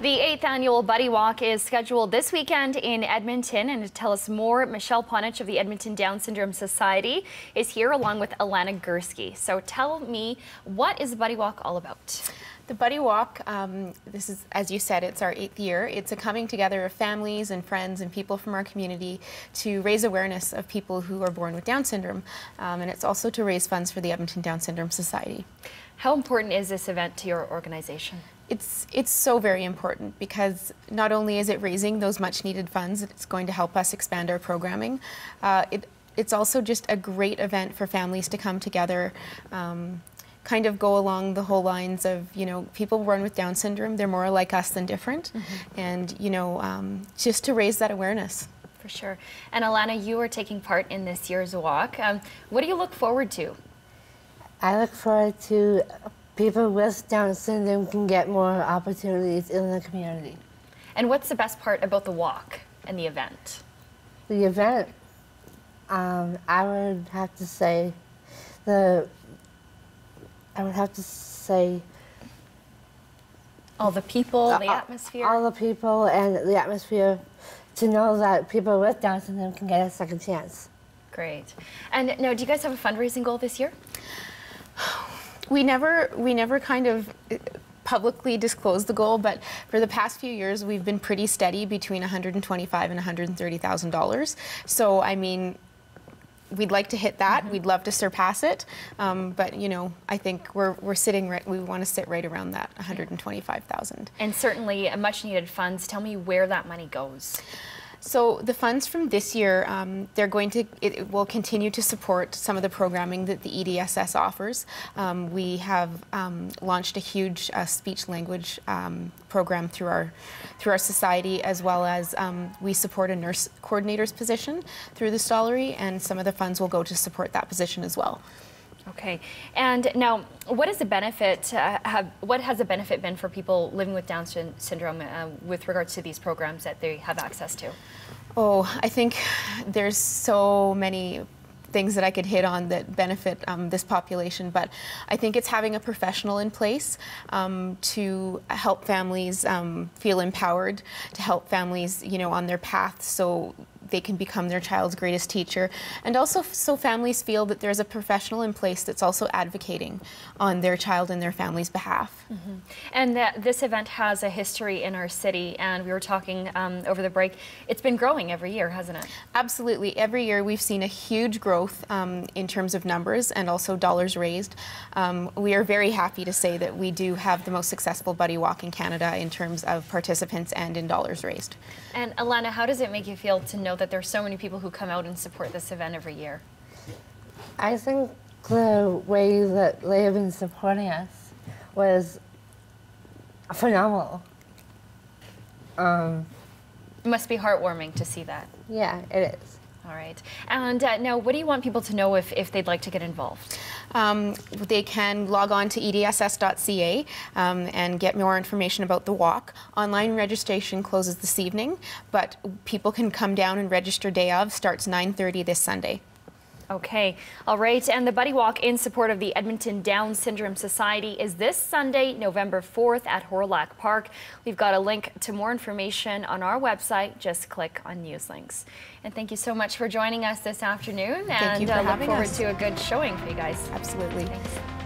The eighth annual Buddy Walk is scheduled this weekend in Edmonton. And to tell us more, Michelle Ponich of the Edmonton Down Syndrome Society is here along with Alana Gersky. So tell me, what is the Buddy Walk all about? The Buddy Walk, um, this is, as you said, it's our eighth year. It's a coming together of families and friends and people from our community to raise awareness of people who are born with Down syndrome. Um, and it's also to raise funds for the Edmonton Down Syndrome Society. How important is this event to your organization? It's, it's so very important because not only is it raising those much needed funds, it's going to help us expand our programming. Uh, it, it's also just a great event for families to come together, um, kind of go along the whole lines of, you know, people born with Down syndrome, they're more like us than different. Mm -hmm. And, you know, um, just to raise that awareness. For sure. And Alana, you are taking part in this year's walk. Um, what do you look forward to? I look forward to people with Down syndrome can get more opportunities in the community. And what's the best part about the walk and the event? The event, um, I would have to say, the, I would have to say, all the people, the uh, atmosphere? All the people and the atmosphere to know that people with Down syndrome can get a second chance. Great. And now, do you guys have a fundraising goal this year? We never, we never kind of uh, publicly disclosed the goal, but for the past few years, we've been pretty steady between 125 and 130 thousand dollars. So, I mean, we'd like to hit that. Mm -hmm. We'd love to surpass it, um, but you know, I think we're we're sitting right. We want to sit right around that 125,000. And certainly, much needed funds. Tell me where that money goes. So the funds from this year, um, they're going to, it will continue to support some of the programming that the EDSS offers. Um, we have um, launched a huge uh, speech language um, program through our, through our society, as well as um, we support a nurse coordinator's position through the Stollery, and some of the funds will go to support that position as well. Okay, and now, what is the benefit? Uh, have, what has the benefit been for people living with Down syndrome uh, with regards to these programs that they have access to? Oh, I think there's so many things that I could hit on that benefit um, this population, but I think it's having a professional in place um, to help families um, feel empowered, to help families, you know, on their path so they can become their child's greatest teacher. And also so families feel that there's a professional in place that's also advocating on their child and their family's behalf. Mm -hmm. And that this event has a history in our city, and we were talking um, over the break, it's been growing every year, hasn't it? Absolutely. Every year we've seen a huge growth um, in terms of numbers and also dollars raised. Um, we are very happy to say that we do have the most successful Buddy Walk in Canada in terms of participants and in dollars raised. And Alana, how does it make you feel to know that there's so many people who come out and support this event every year? I think the way that they have been supporting us was phenomenal. Um, it must be heartwarming to see that. Yeah, it is. All right. And uh, now, what do you want people to know if, if they'd like to get involved? Um, they can log on to edss.ca um, and get more information about the walk. Online registration closes this evening, but people can come down and register day of, starts 9.30 this Sunday. Okay, all right. And the Buddy Walk in support of the Edmonton Down Syndrome Society is this Sunday, November 4th at Hawrelak Park. We've got a link to more information on our website. Just click on news links. And thank you so much for joining us this afternoon. Thank and you for uh, look forward us. to a good showing for you guys. Absolutely. Thanks.